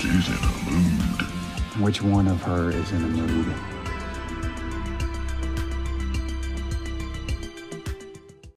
She's in a mood. Which one of her is in a mood?